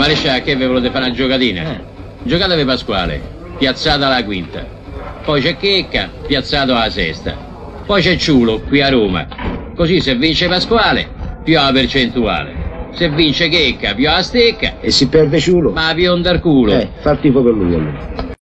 maresciallo, che vi volete fare una giocatina? Eh. Giocatevi Pasquale, piazzata alla quinta. Poi c'è Checca, piazzato alla sesta. Poi c'è Ciulo, qui a Roma. Così se vince Pasquale, più la percentuale. Se vince Checca, più la stecca, E si perde ciulo? ma bionda al culo. Eh, fa il tipo per lui allora.